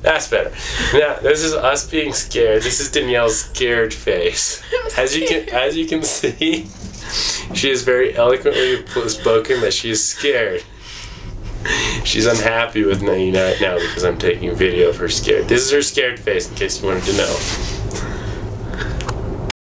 That's better. Now this is us being scared. This is Danielle's scared face. As you can as you can see, she is very eloquently spoken that she is scared. She's unhappy with me right now because I'm taking video of her scared. This is her scared face in case you wanted to know.